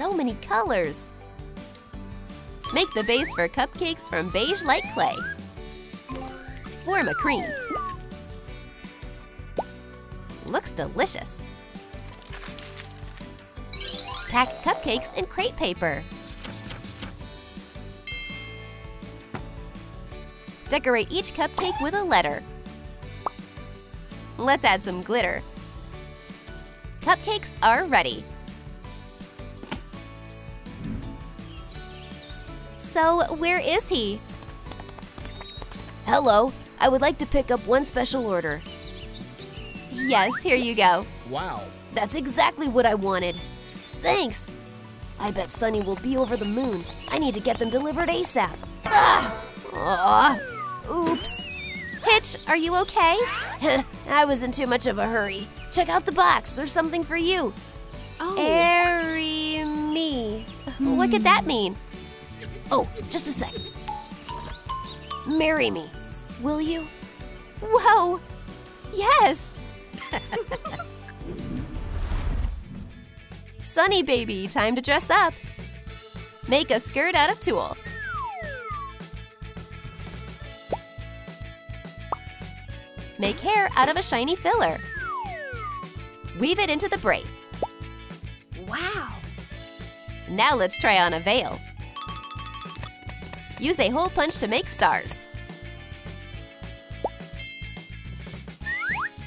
So many colors. Make the base for cupcakes from beige light clay. Form a cream. Looks delicious. Pack cupcakes in crepe paper. Decorate each cupcake with a letter. Let's add some glitter. Cupcakes are ready. So, where is he? Hello, I would like to pick up one special order. Yes, here you go. Wow. That's exactly what I wanted. Thanks. I bet Sunny will be over the moon. I need to get them delivered ASAP. Ah! Aw. Oops. Hitch, are you okay? I was in too much of a hurry. Check out the box. There's something for you. Oh. Airy me. What could that mean? Oh, just a sec. Marry me, will you? Whoa! Yes! Sunny baby, time to dress up. Make a skirt out of tulle. Make hair out of a shiny filler. Weave it into the braid. Wow! Now let's try on a veil. Use a hole punch to make stars.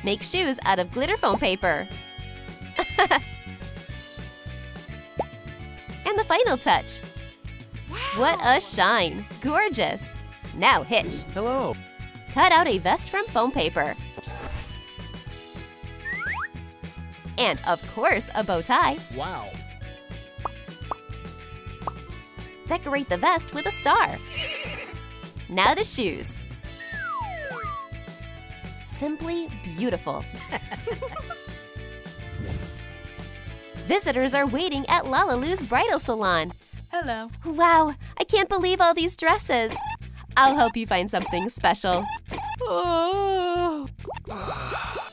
Make shoes out of glitter foam paper. and the final touch. What a shine! Gorgeous! Now hitch. Hello. Cut out a vest from foam paper. And of course, a bow tie. Wow. Decorate the vest with a star. Now the shoes. Simply beautiful. Visitors are waiting at LaLiLu's bridal salon. Hello. Wow, I can't believe all these dresses. I'll help you find something special. Oh.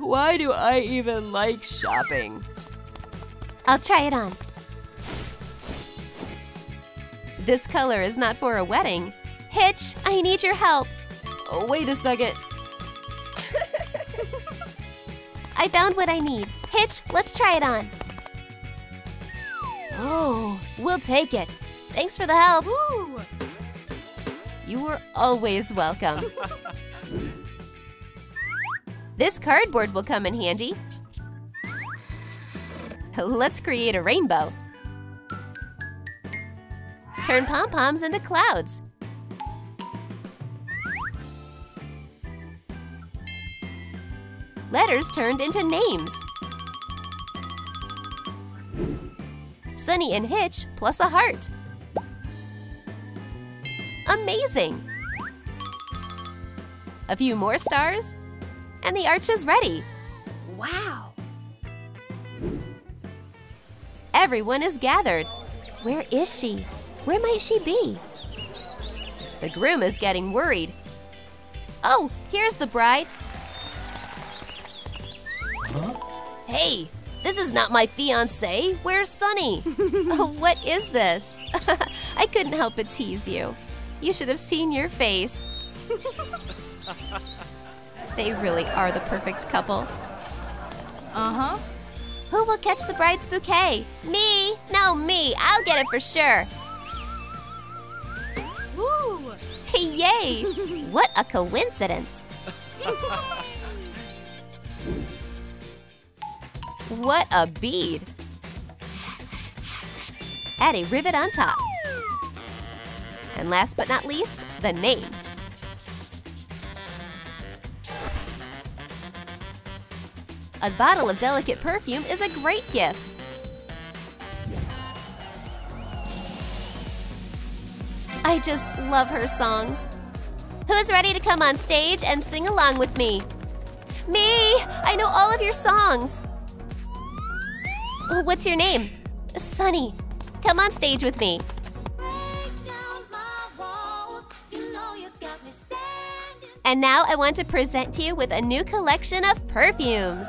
Why do I even like shopping? I'll try it on. This color is not for a wedding. Hitch, I need your help. Oh, wait a second. I found what I need. Hitch, let's try it on. Oh, we'll take it. Thanks for the help. Woo! You are always welcome. this cardboard will come in handy. Let's create a rainbow. Turn pom-poms into clouds. Letters turned into names. Sunny and Hitch plus a heart. Amazing! A few more stars, and the arch is ready. Wow! Everyone is gathered. Where is she? Where might she be? The groom is getting worried. Oh, here's the bride. Hey, this is not my fiance. Where's Sunny? oh, what is this? I couldn't help but tease you. You should have seen your face. they really are the perfect couple. Uh-huh. Who will catch the bride's bouquet? Me? No, me. I'll get it for sure. Woo! Yay! what a coincidence. what a bead. Add a rivet on top. And last but not least, the name. A bottle of delicate perfume is a great gift. I just love her songs. Who's ready to come on stage and sing along with me? Me! I know all of your songs. Oh, what's your name? Sunny. Come on stage with me. And now I want to present to you with a new collection of perfumes.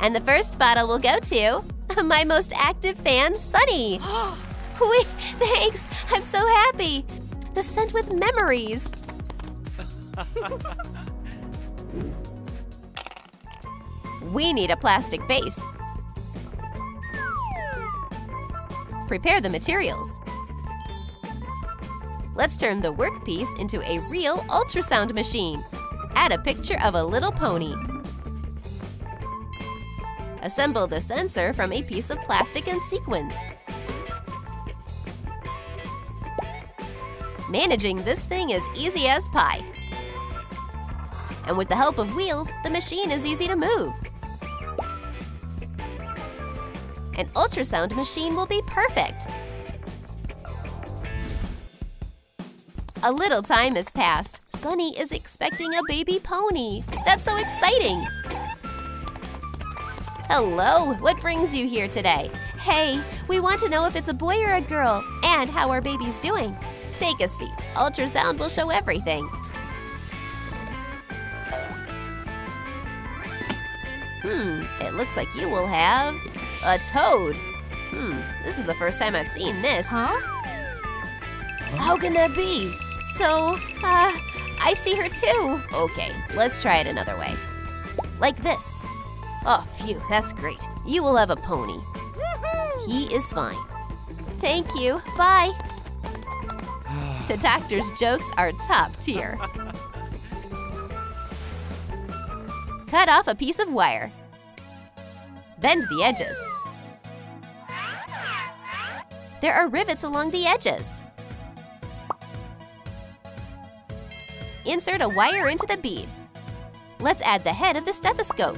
And the first bottle will go to my most active fan, Sunny. Wait, thanks. I'm so happy. The scent with memories. we need a plastic base. Prepare the materials. Let's turn the workpiece into a real ultrasound machine. Add a picture of a little pony. Assemble the sensor from a piece of plastic and sequins. Managing this thing is easy as pie. And with the help of wheels, the machine is easy to move. An ultrasound machine will be perfect. A little time has passed. Sunny is expecting a baby pony. That's so exciting! Hello, what brings you here today? Hey, we want to know if it's a boy or a girl and how our baby's doing. Take a seat. Ultrasound will show everything. Hmm, it looks like you will have a toad. Hmm, this is the first time I've seen this. Huh? How can that be? So, uh, I see her too. Okay, let's try it another way. Like this. Oh, phew, that's great. You will have a pony. He is fine. Thank you. Bye. The doctor's jokes are top tier. Cut off a piece of wire. Bend the edges. There are rivets along the edges. Insert a wire into the bead. Let's add the head of the stethoscope.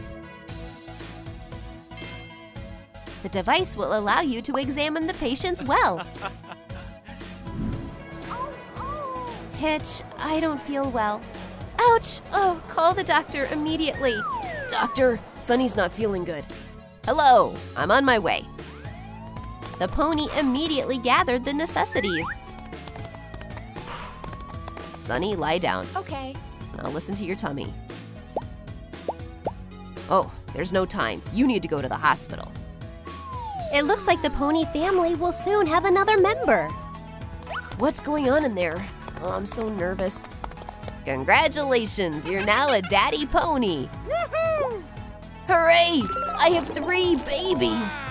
The device will allow you to examine the patient's well. Hitch, I don't feel well. Ouch! Oh, call the doctor immediately. Doctor, Sunny's not feeling good. Hello, I'm on my way. The pony immediately gathered the necessities. Sunny, lie down. Okay. I'll listen to your tummy. Oh, there's no time. You need to go to the hospital. It looks like the pony family will soon have another member. What's going on in there? Oh, I'm so nervous. Congratulations, you're now a daddy pony. Hooray! I have three babies.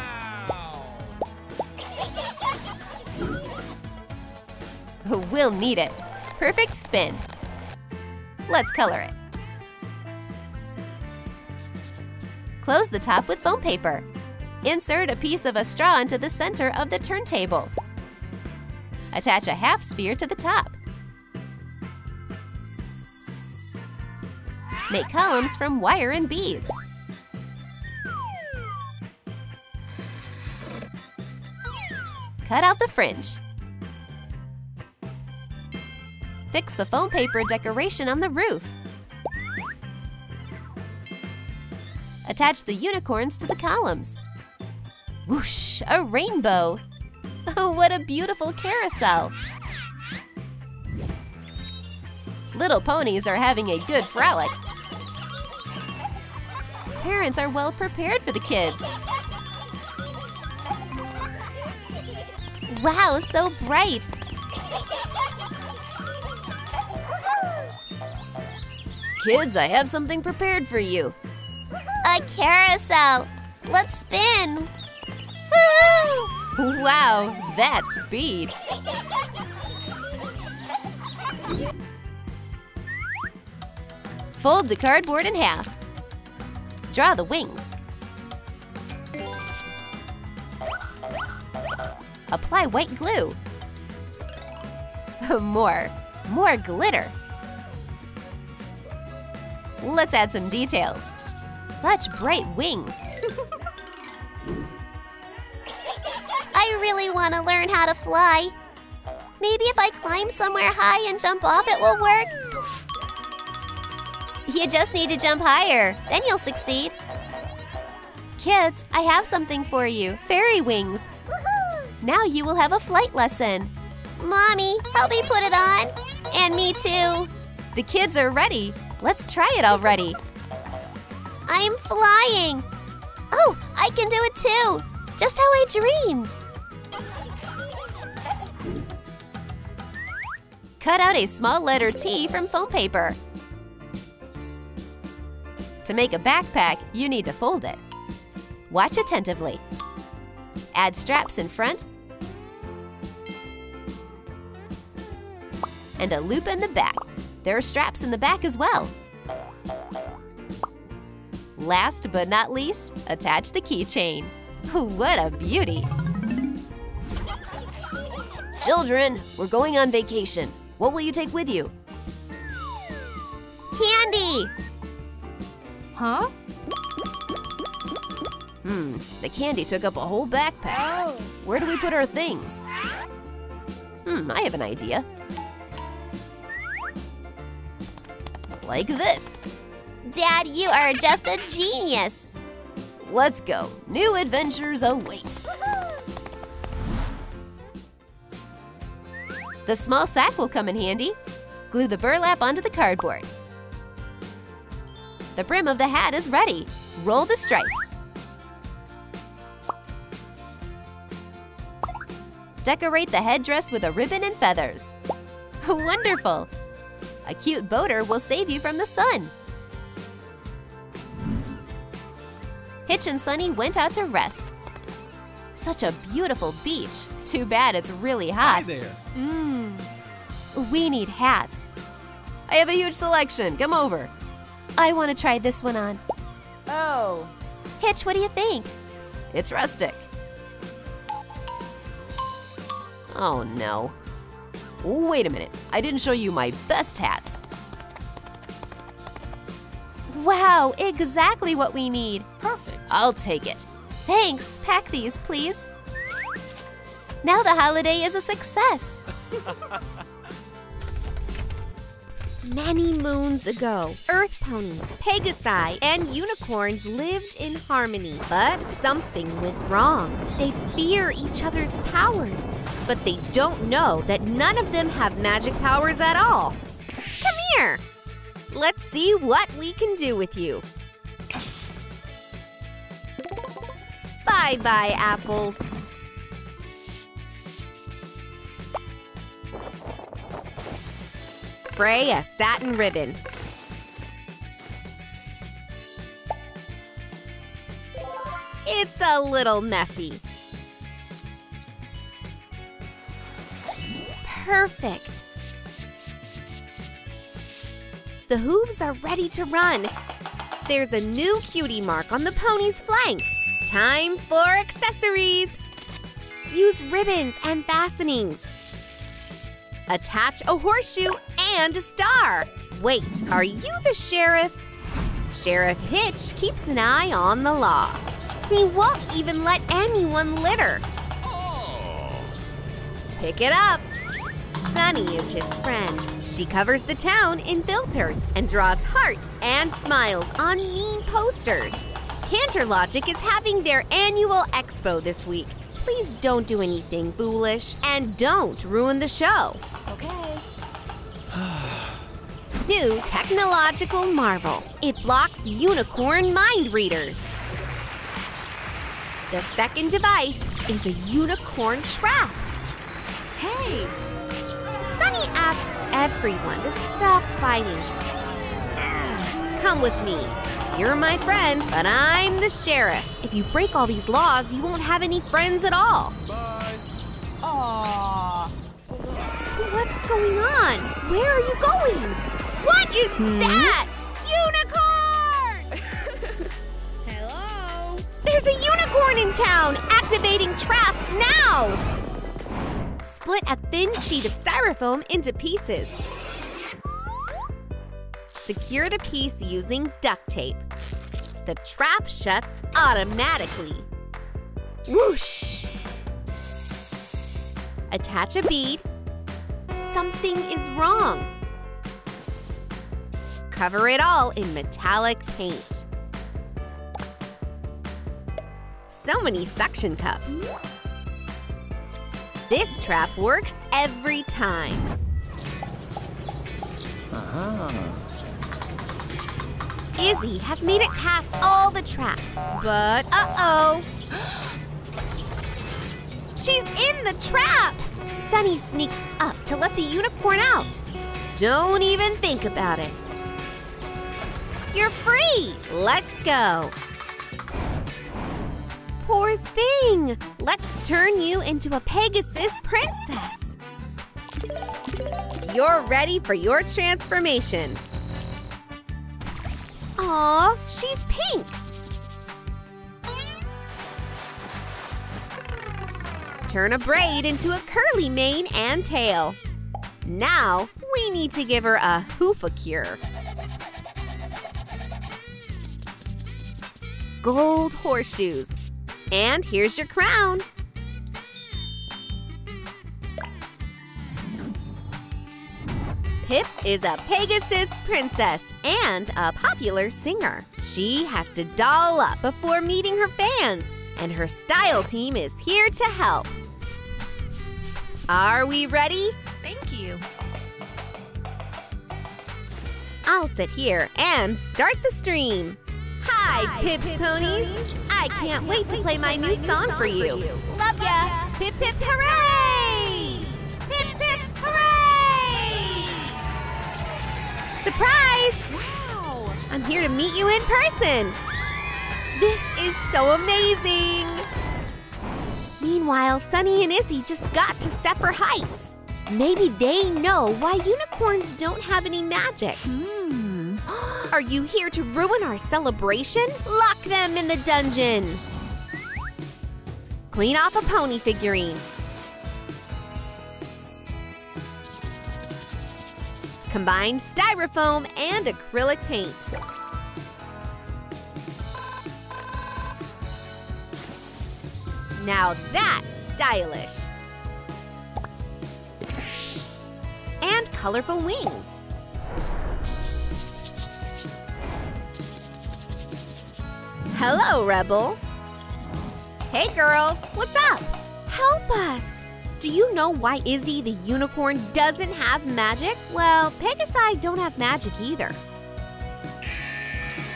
We'll need it. Perfect spin. Let's color it. Close the top with foam paper. Insert a piece of a straw into the center of the turntable. Attach a half sphere to the top. Make columns from wire and beads. Cut out the fringe. Fix the foam paper decoration on the roof. Attach the unicorns to the columns. Whoosh, a rainbow! Oh, what a beautiful carousel! Little ponies are having a good frolic. Parents are well prepared for the kids. Wow, so bright! Kids, I have something prepared for you. A carousel! Let's spin! Wow, that speed! Fold the cardboard in half. Draw the wings. Apply white glue. More, more glitter. Let's add some details. Such bright wings. I really want to learn how to fly. Maybe if I climb somewhere high and jump off, it will work. You just need to jump higher, then you'll succeed. Kids, I have something for you fairy wings. Now you will have a flight lesson. Mommy, help me put it on. And me too. The kids are ready. Let's try it already. I'm flying. Oh, I can do it too! Just how I dreamed! Cut out a small letter T from foam paper. To make a backpack, you need to fold it. Watch attentively. Add straps in front and a loop in the back. There are straps in the back as well. Last but not least, attach the keychain. What a beauty! Children, we're going on vacation. What will you take with you? Candy! Huh? Hmm, the candy took up a whole backpack. Where do we put our things? Hmm, I have an idea. Like this. Dad, you are just a genius. Let's go. New adventures await. The small sack will come in handy. Glue the burlap onto the cardboard. The brim of the hat is ready. Roll the stripes. Decorate the headdress with a ribbon and feathers. Wonderful! A cute boater will save you from the sun. Hitch and Sunny went out to rest. Such a beautiful beach. Too bad it's really hot. there. Mmm. We need hats. I have a huge selection. Come over. I want to try this one on. Oh. Hitch, what do you think? It's rustic. Oh no. Wait a minute. I didn't show you my best hats. Wow, exactly what we need. Perfect. I'll take it. Thanks. Pack these, please. Now the holiday is a success. Many moons ago, earth ponies, pegasi, and unicorns lived in harmony. But something went wrong. They fear each other's powers, but they don't know that none of them have magic powers at all. Come here! Let's see what we can do with you. Bye bye, apples. Fray a satin ribbon. It's a little messy. Perfect. The hooves are ready to run. There's a new cutie mark on the pony's flank. Time for accessories. Use ribbons and fastenings. Attach a horseshoe and a star. Wait, are you the sheriff? Sheriff Hitch keeps an eye on the law. He won't even let anyone litter. Pick it up. Sunny is his friend. She covers the town in filters and draws hearts and smiles on mean posters. Canterlogic is having their annual expo this week. Please don't do anything foolish and don't ruin the show. Okay. New technological marvel. It blocks unicorn mind readers. The second device is a unicorn trap. Hey. Sunny asks everyone to stop fighting. Ah, come with me. You're my friend, but I'm the sheriff. If you break all these laws, you won't have any friends at all. Aww. What's going on? Where are you going? What is hmm? that? Unicorn! Hello. There's a unicorn in town! Activating traps now! Split a thin sheet of styrofoam into pieces. Secure the piece using duct tape. The trap shuts automatically. Whoosh! Attach a bead. Something is wrong. Cover it all in metallic paint. So many suction cups. This trap works every time. Uh-huh. Izzy has made it past all the traps, but uh-oh. She's in the trap! Sunny sneaks up to let the unicorn out. Don't even think about it. You're free! Let's go! Poor thing! Let's turn you into a Pegasus princess. You're ready for your transformation. Aw, she's pink. Turn a braid into a curly mane and tail. Now, we need to give her a hoofacure. Gold horseshoes. And here's your crown. Pipp is a Pegasus princess and a popular singer. She has to doll up before meeting her fans, and her style team is here to help. Are we ready? Thank you. I'll sit here and start the stream. Hi, Pipp's Ponies. I can't wait to play my new song for you. Love ya! Pipp Pipp Hooray! Pipp Pipp Hooray! Surprise! Wow. I'm here to meet you in person. This is so amazing. Meanwhile, Sunny and Izzy just got to Zephyr Heights. Maybe they know why unicorns don't have any magic. Hmm. Are you here to ruin our celebration? Lock them in the dungeon. Clean off a pony figurine. Combine styrofoam and acrylic paint. Now that's stylish. And colorful wings. Hello, Rebel. Hey, girls, what's up? Help us! Do you know why Izzy the unicorn doesn't have magic? Well, Pegasi don't have magic either.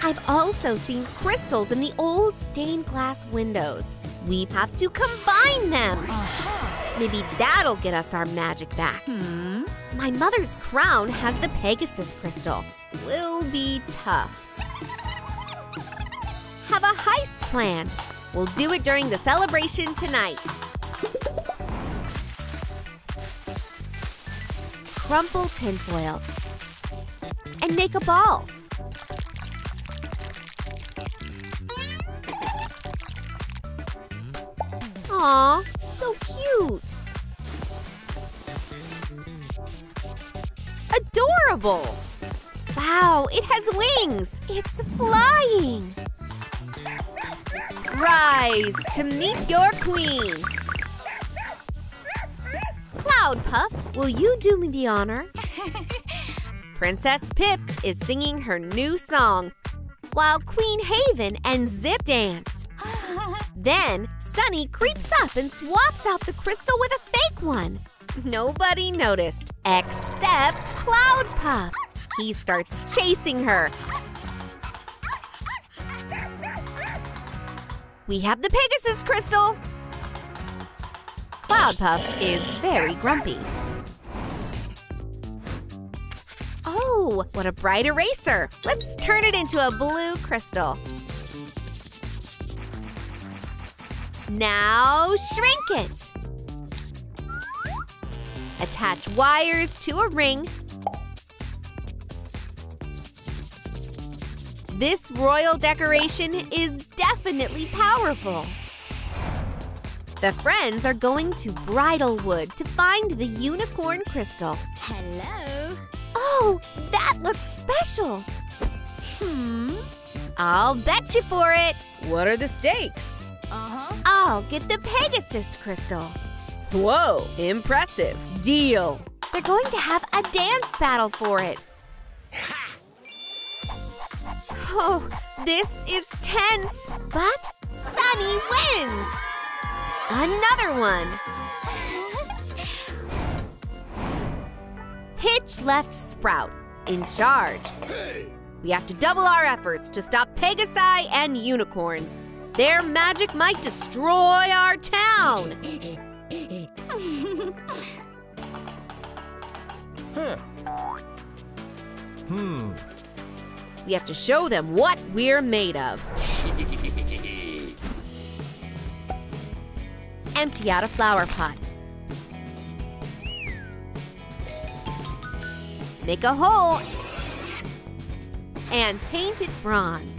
I've also seen crystals in the old stained glass windows. We have to combine them. Maybe that'll get us our magic back. Hmm. My mother's crown has the Pegasus crystal. Will be tough. Heist planned. We'll do it during the celebration tonight. Crumple tinfoil and make a ball. Aw, so cute. Adorable! Wow, it has wings! It's flying! Rise to meet your queen! Cloud Puff, will you do me the honor? Princess Pipp is singing her new song, while Queen Haven and Zipp dance. Then Sunny creeps up and swaps out the crystal with a fake one. Nobody noticed, except Cloud Puff. He starts chasing her. We have the Pegasus crystal. Cloud Puff is very grumpy. Oh, what a bright eraser. Let's turn it into a blue crystal. Now shrink it. Attach wires to a ring. This royal decoration is definitely powerful. The friends are going to Bridlewood to find the unicorn crystal. Hello. Oh, that looks special. Hmm. I'll bet you for it. What are the stakes? Uh-huh. I'll get the Pegasus crystal. Whoa, impressive. Deal. They're going to have a dance battle for it. Oh, this is tense, but Sunny wins. Another one. Hitch left Sprout in charge. We have to double our efforts to stop Pegasi and unicorns. Their magic might destroy our town. Hmm. We have to show them what we're made of. Empty out a flower pot. Make a hole and paint it bronze.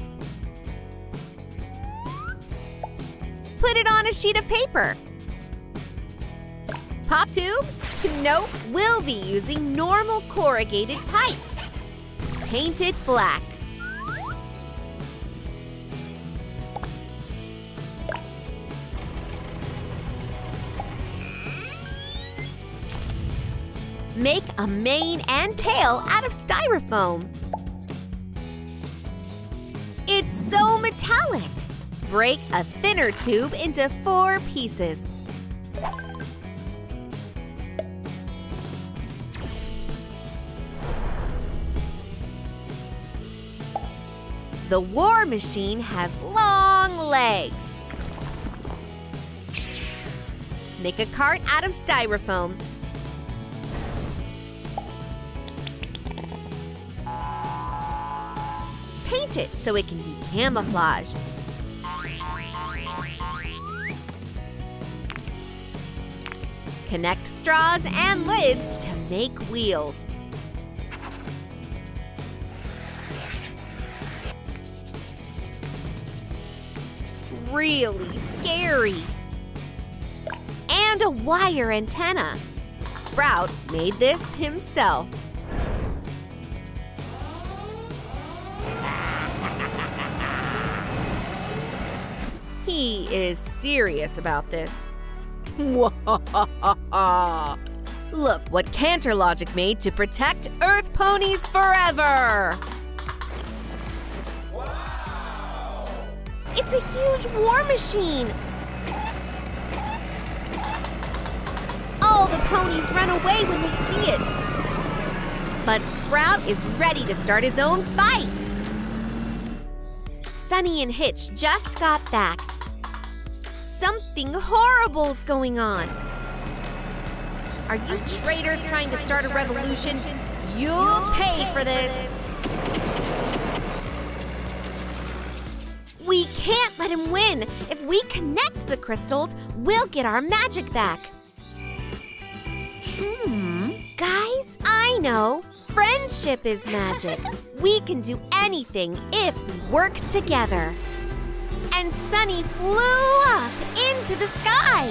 Put it on a sheet of paper. Pop tubes? Nope, we'll be using normal corrugated pipes. Paint it black. Make a mane and tail out of styrofoam. It's so metallic. Break a thinner tube into four pieces. The war machine has long legs. Make a cart out of styrofoam. It so it can be camouflaged. Connect straws and lids to make wheels. Really scary. And a wire antenna. Sprout made this himself. He is serious about this. Look what Canterlogic made to protect Earth ponies forever! It's a huge war machine! All the ponies run away when they see it. But Sprout is ready to start his own fight. Sunny and Hitch just got back. Something horrible's going on. Are you traitors trying to start a revolution? You'll pay for this. We can't let him win. If we connect the crystals, we'll get our magic back. Hmm. Guys, I know. Friendship is magic. we can do anything if we work together. And Sunny flew up into the sky.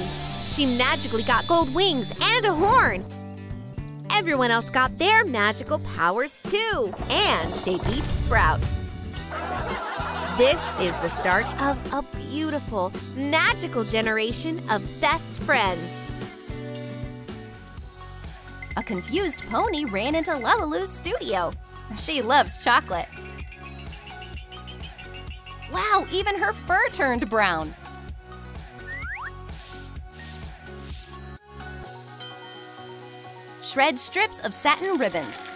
She magically got gold wings and a horn. Everyone else got their magical powers too, and they beat Sprout. This is the start of a beautiful, magical generation of best friends. A confused pony ran into LaLiLu's studio. She loves chocolate. Wow, even her fur turned brown. Shred strips of satin ribbons.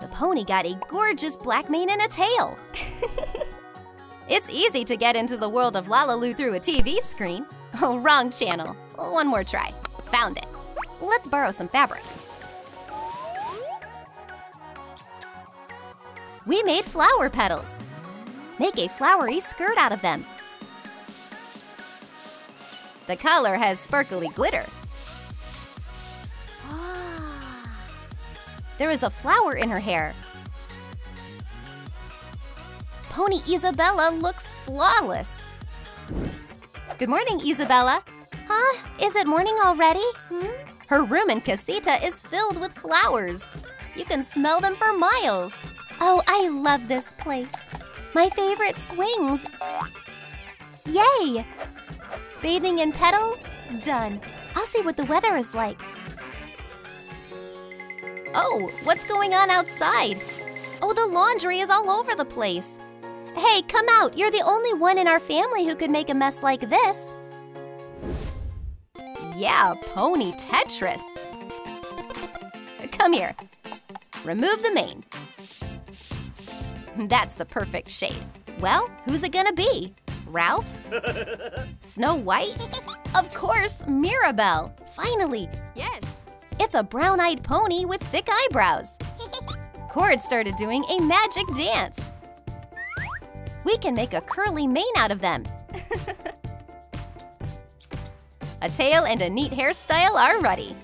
The pony got a gorgeous black mane and a tail. it's easy to get into the world of LaLiLu through a TV screen. Oh, wrong channel. One more try. Found it. Let's borrow some fabric. We made flower petals. Make a flowery skirt out of them. The color has sparkly glitter. There is a flower in her hair. Pony Isabella looks flawless. Good morning, Isabella. Huh? Is it morning already? Hmm? Her room in Casita is filled with flowers. You can smell them for miles. Oh, I love this place. My favorite swings. Yay! Bathing in petals? Done. I'll see what the weather is like. Oh, what's going on outside? Oh, the laundry is all over the place. Hey, come out. You're the only one in our family who could make a mess like this. Yeah, pony Tetris. Come here. Remove the mane. That's the perfect shade. Well, who's it gonna be? Ralph? Snow White? Of course, Mirabel. Finally, Yes. it's a brown eyed pony with thick eyebrows. Cord started doing a magic dance. We can make a curly mane out of them. a tail and a neat hairstyle are ready.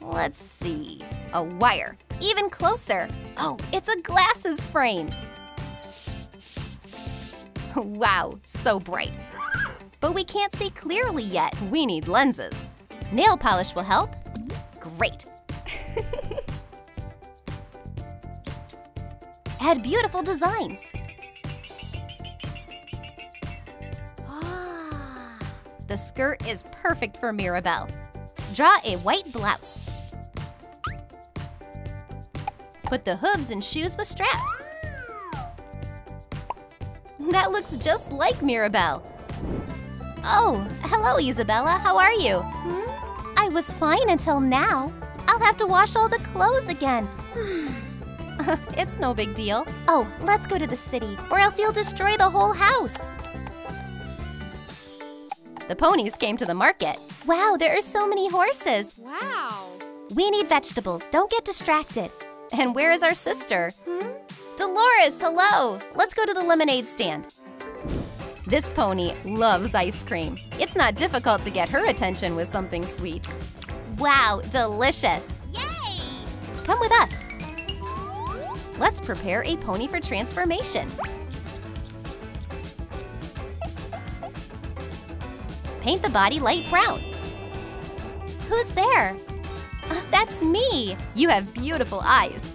Let's see. A wire. Even closer. Oh, it's a glasses frame. Wow, so bright. But we can't see clearly yet. We need lenses. Nail polish will help. Great. Add beautiful designs. Ah, the skirt is perfect for Mirabel. Draw a white blouse. Put the hooves and shoes with straps. That looks just like Mirabel. Oh, hello, Isabella. How are you? Hmm? I was fine until now. I'll have to wash all the clothes again. it's no big deal. Oh, let's go to the city, or else you'll destroy the whole house. The ponies came to the market. Wow, there are so many horses. Wow. We need vegetables. Don't get distracted. And where is our sister? Hmm. Dolores, hello. Let's go to the lemonade stand. This pony loves ice cream. It's not difficult to get her attention with something sweet. Wow, delicious. Yay! Come with us. Let's prepare a pony for transformation. Paint the body light brown. Who's there? Uh, that's me. You have beautiful eyes.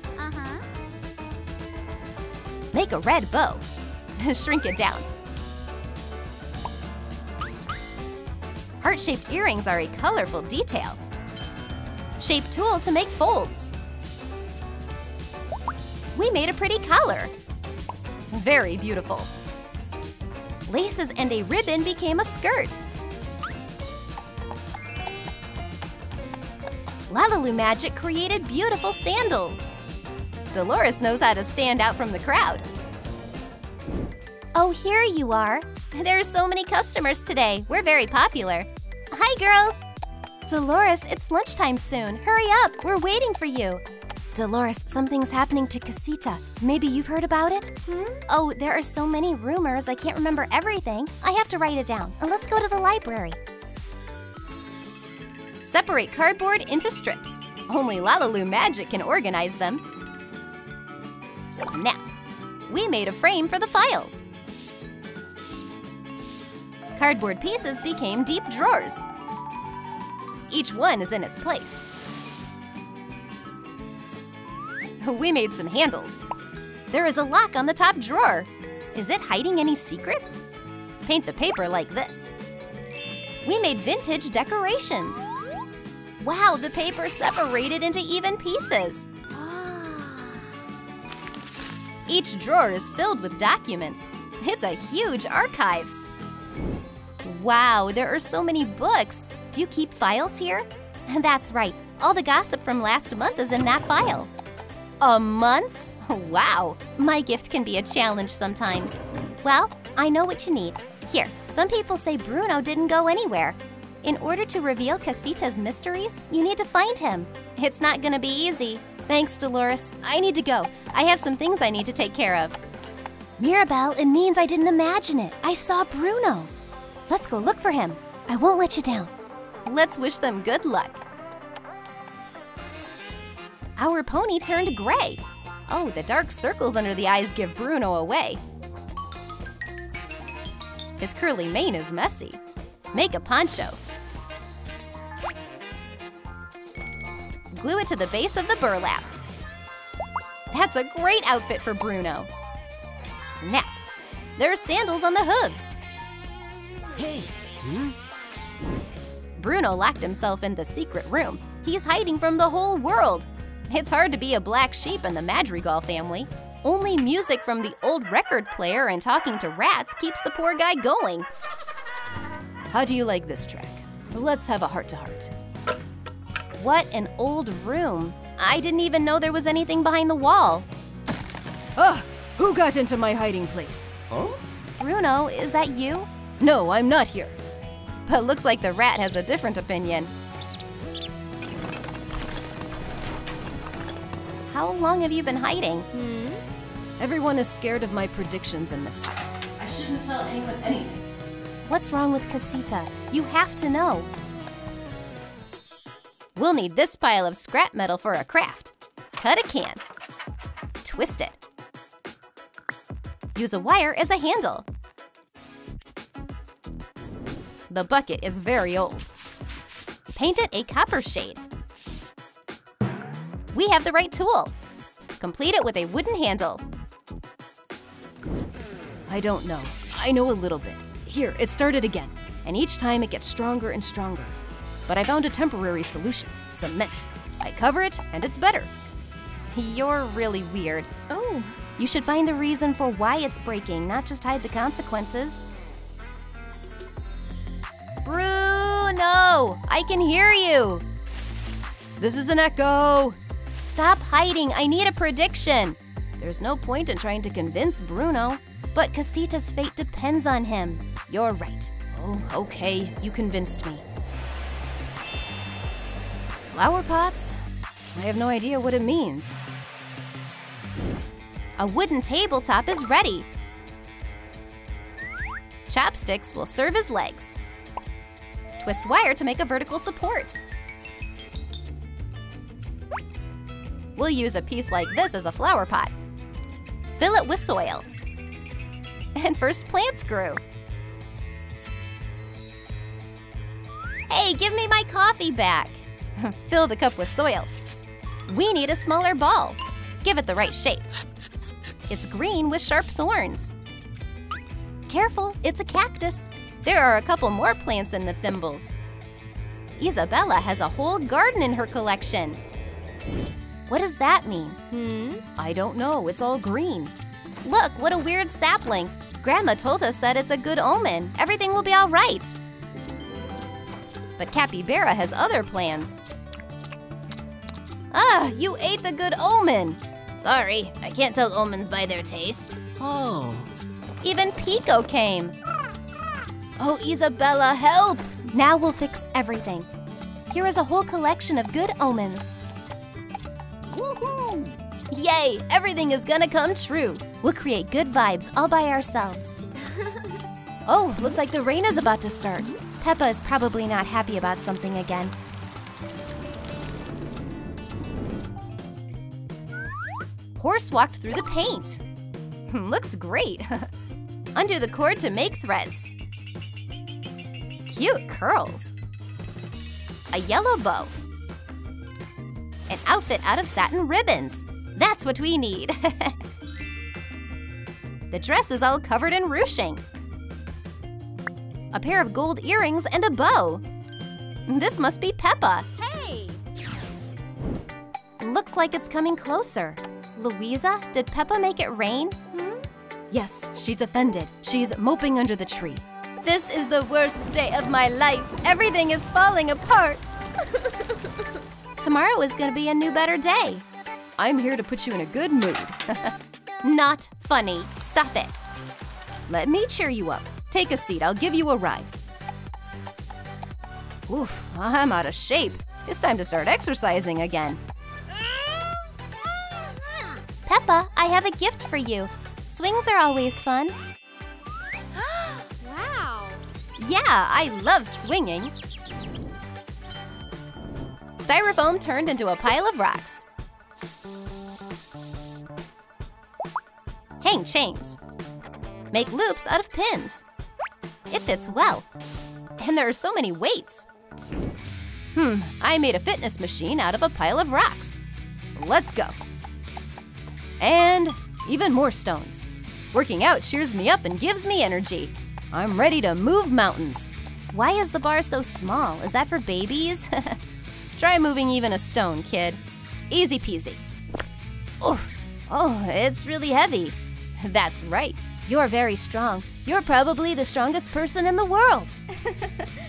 Make a red bow. Shrink it down. Heart-shaped earrings are a colorful detail. Shape tool to make folds. We made a pretty collar. Very beautiful. Laces and a ribbon became a skirt. LaLiLu Magic created beautiful sandals. Dolores knows how to stand out from the crowd. Oh, here you are. There are so many customers today. We're very popular. Hi, girls. Dolores, it's lunchtime soon. Hurry up. We're waiting for you. Dolores, something's happening to Casita. Maybe you've heard about it? Hmm? Oh, there are so many rumors. I can't remember everything. I have to write it down. Uh, Let's go to the library. Separate cardboard into strips. Only LaLiLu Magic can organize them. Snap! We made a frame for the files. Cardboard pieces became deep drawers. Each one is in its place. We made some handles. There is a lock on the top drawer. Is it hiding any secrets? Paint the paper like this. We made vintage decorations. Wow, the paper separated into even pieces. Each drawer is filled with documents. It's a huge archive. Wow, there are so many books. Do you keep files here? That's right. All the gossip from last month is in that file. A month? Wow, my gift can be a challenge sometimes. Well, I know what you need. Here, some people say Bruno didn't go anywhere. In order to reveal Casita's mysteries, you need to find him. It's not gonna be easy. Thanks, Dolores. I need to go. I have some things I need to take care of. Mirabel, it means I didn't imagine it. I saw Bruno. Let's go look for him. I won't let you down. Let's wish them good luck. Our pony turned gray. Oh, the dark circles under the eyes give Bruno away. His curly mane is messy. Make a poncho. Glue it to the base of the burlap. That's a great outfit for Bruno. Snap! There are sandals on the hooves. Hey, hmm? Bruno locked himself in the secret room. He's hiding from the whole world. It's hard to be a black sheep in the Madrigal family. Only music from the old record player and talking to rats keeps the poor guy going. How do you like this track? Let's have a heart to heart. What an old room. I didn't even know there was anything behind the wall. Ah, Who got into my hiding place? Bruno, is that you? No, I'm not here. But looks like the rat has a different opinion. How long have you been hiding? Everyone is scared of my predictions in this house. I shouldn't tell anyone anything. What's wrong with Casita? You have to know. We'll need this pile of scrap metal for a craft. Cut a can. Twist it. Use a wire as a handle. The bucket is very old. Paint it a copper shade. We have the right tool. Complete it with a wooden handle. I don't know. I know a little bit. Here, it started again. And each time it gets stronger and stronger. But I found a temporary solution cement. I cover it, and it's better. You're really weird. Oh. You should find the reason for why it's breaking, not just hide the consequences. Bruno! I can hear you! This is an echo! Stop hiding, I need a prediction! There's no point in trying to convince Bruno, but Casita's fate depends on him. You're right. Oh, okay, you convinced me. Flower pots? I have no idea what it means. A wooden tabletop is ready. Chopsticks will serve as legs. Twist wire to make a vertical support. We'll use a piece like this as a flower pot. Fill it with soil. And first plants grew. Hey, give me my coffee back. Fill the cup with soil. We need a smaller ball. Give it the right shape. It's green with sharp thorns. Careful, it's a cactus. There are a couple more plants in the thimbles. Isabela has a whole garden in her collection. What does that mean? Hmm? I don't know, it's all green. Look, what a weird sapling. Grandma told us that it's a good omen. Everything will be all right. But Capybara has other plans. Ah, you ate the good omen. Sorry, I can't tell omens by their taste. Oh. Even Pico came. Oh, Isabela, help! Now we'll fix everything. Here is a whole collection of good omens. Woohoo! Yay! Everything is gonna come true. We'll create good vibes all by ourselves. oh, looks like the rain is about to start. Pepa is probably not happy about something again. Horse walked through the paint. Looks great. Undo the cord to make threads. Cute curls. A yellow bow. An outfit out of satin ribbons. That's what we need. the dress is all covered in ruching. A pair of gold earrings and a bow. This must be Pepa. Hey. Looks like it's coming closer. Luisa, did Pepa make it rain? Hmm? Yes, she's offended. She's moping under the tree. This is the worst day of my life. Everything is falling apart. Tomorrow is gonna be a new, better day. I'm here to put you in a good mood. Not funny. Stop it. Let me cheer you up. Take a seat, I'll give you a ride. Oof, I'm out of shape. It's time to start exercising again. Pepa, I have a gift for you. Swings are always fun. Wow. Yeah, I love swinging. Styrofoam turned into a pile of rocks. Hang chains. Make loops out of pins. It fits well. And there are so many weights. Hmm, I made a fitness machine out of a pile of rocks. Let's go. And even more stones. Working out cheers me up and gives me energy. I'm ready to move mountains. Why is the bar so small? Is that for babies? Try moving even a stone, kid. Easy peasy. Oof. Oh, it's really heavy. That's right. You're very strong. You're probably the strongest person in the world.